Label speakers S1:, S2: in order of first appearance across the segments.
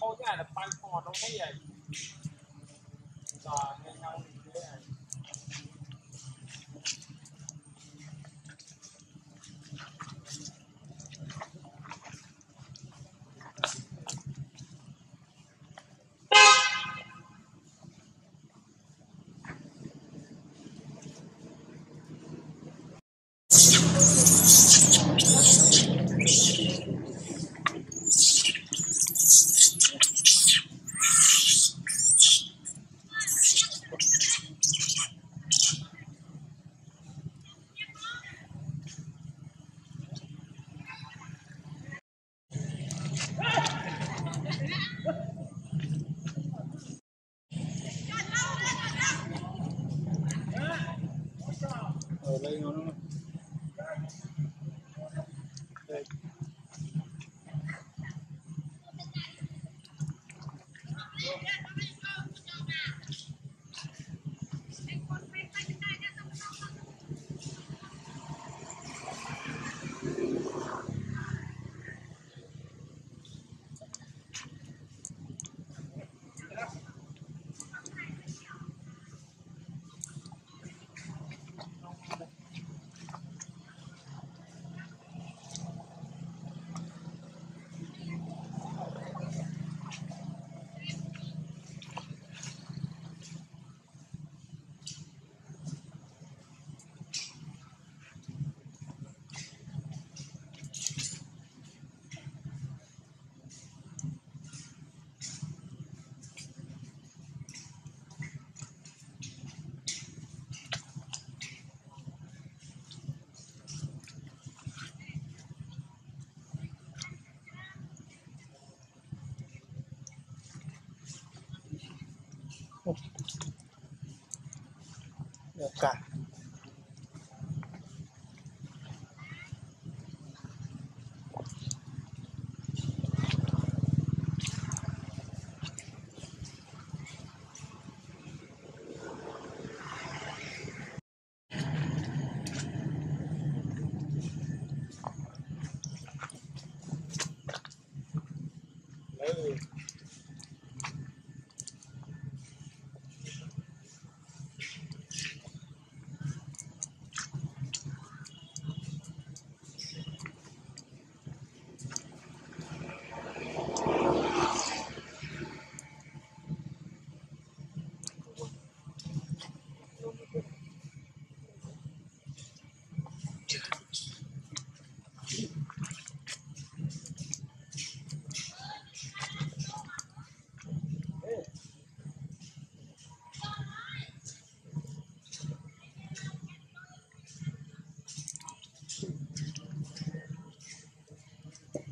S1: câu nhà là bay phò đâu thấy vậy 我干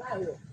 S1: Claro.